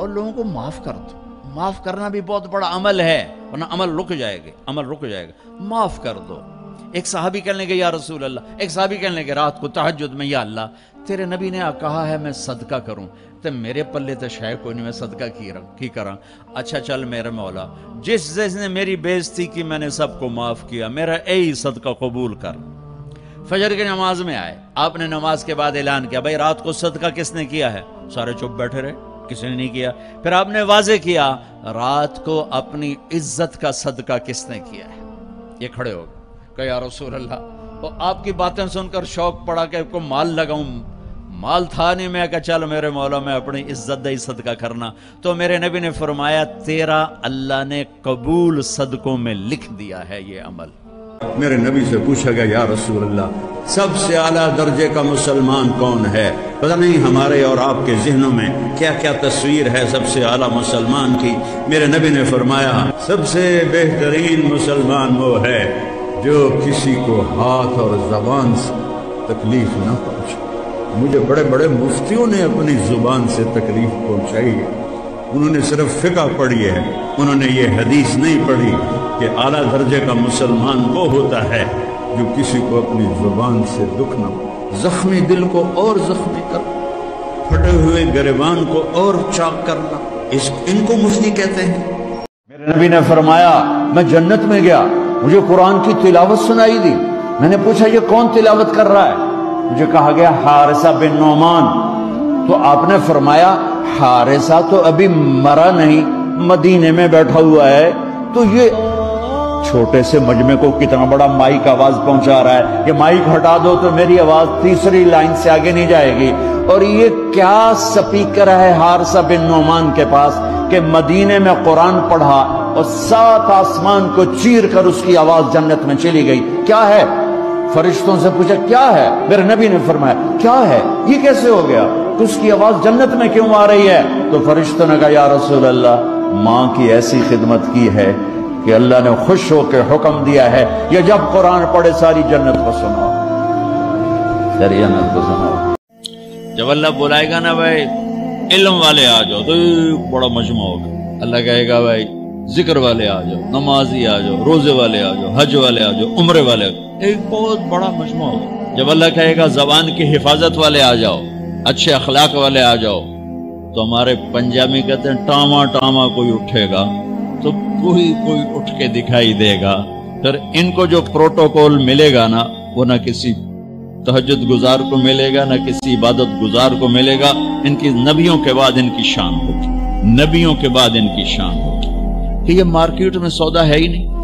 और लोगों को माफ़ कर दो। माफ़ करना भी बहुत बड़ा अमल है, वरना अमल रुक जाएगा, अमल रुक जाएगा। माफ़ कर दो। एक साहबी कहने लगे, या रसूल अल्लाह एक साहबी कहने लगे, रात को तहजद में, या अल्लाह, तेरे नबी ने कहा है मैं सदका करूँ। तो मेरे पल्ले तो शायद कोई नहीं, मैं सदका की की करा। अच्छा चल मेरे मौला, जिस जिसने मेरी बेजती की, मैंने सबको माफ़ किया, मेरा यही सदका कबूल कर। फजर की नमाज़ में आए। आपने नमाज़ के बाद ऐलान किया, भाई, रात को सदका किसने किया है? सारे चुप बैठे रहे। किसी ने नहीं किया। फिर आपने वाजे किया, रात को अपनी इज़्ज़त का सदका किसने किया है? ये खड़े हो गए। रसूल अल्लाह तो आपकी बातें सुनकर शौक पड़ा कि को माल लगाऊँ। माल था नहीं। मैं क्या चल मेरे मौला, में अपनी इज़्ज़त दई सदका करना। तो मेरे नबी ने फरमाया, तेरा अल्लाह ने कबूल सदकों में लिख दिया है ये अमल। मेरे नबी से पूछा गया, या रसूल अल्लाह सबसे आला दर्जे का मुसलमान कौन है? पता नहीं हमारे और आपके जहनों में क्या क्या तस्वीर है सबसे आला मुसलमान की। मेरे नबी ने फरमाया, सबसे बेहतरीन मुसलमान वो है जो किसी को हाथ और जबान से तकलीफ़ न पहुँचे मुझे बड़े बड़े मुफ्तियों ने अपनी ज़ुबान से तकलीफ़ पहुंचाई है। उन्होंने सिर्फ़ फिका पढ़ी है। उन्होंने ये हदीस नहीं पढ़ी कि आला दर्जे का मुसलमान वो होता है जो किसी को अपनी ज़ुबान से दुख न जख्मी दिल को और जख्मी कर, फटे हुए गरेबान को और चाक करना इस इनको मुफ्ती कहते हैं। मेरे नबी ने फरमाया, मैं जन्नत में गया, मुझे कुरान की तिलावत सुनाई दी। मैंने पूछा, ये कौन तिलावत कर रहा है? मुझे कहा गया, हारिसा बिन नोमान। तो आपने फरमाया हारिसा तो अभी मरा नहीं, मदीने में बैठा हुआ है। तो ये छोटे से मजमे को कितना बड़ा माइक आवाज़ पहुँचा रहा है। ये माइक हटा दो तो मेरी आवाज़ तीसरी लाइन से आगे नहीं जाएगी। और ये क्या स्पीकर है हारसा बिन नोमान के पास कि मदीने में कुरान पढ़ा और सात आसमान को चीर कर उसकी आवाज़ जन्नत में चली गई। क्या है? फरिश्तों से पूछा, क्या है? मेरे नबी ने फरमाया, क्या है? ये कैसे हो गया? उसकी आवाज़ जन्नत में क्यों आ रही है? तो फरिश्तों ने कहा, या रसूल अल्लाह माँ की ऐसी खिदमत की है कि अल्लाह ने खुश होकर हुक्म दिया है ये जब कुरान पढ़े, सारी जन्नत को सुनाओ। सारी जन्नत को सुनाओ। जब अल्लाह बुलाएगा ना भाई, इल्म वाले आ जाओ तो बड़ा मजमा होगा। अल्लाह कहेगा, भाई, ज़िक्र वाले आ जाओ, नमाजी आ जाओ, रोज़े वाले आ जाओ, हज वाले आ जाओ, उम्र वाले एक बहुत बड़ा मजमा होगा। जब अल्लाह कहेगा, जबान की हिफाजत वाले आ जाओ अच्छे अखलाक वाले आ जाओ। तो हमारे पंजाबी कहते हैं टामा टामा कोई उठेगा तो कोई कोई उठ के दिखाई देगा। फिर इनको जो प्रोटोकॉल मिलेगा ना, वो ना किसी तहजद गुजार को मिलेगा, ना किसी इबादत गुजार को मिलेगा। इनकी नबियों के बाद इनकी शान होगी। नबियों के बाद इनकी शान होगी। कि ये मार्केट में सौदा है ही नहीं।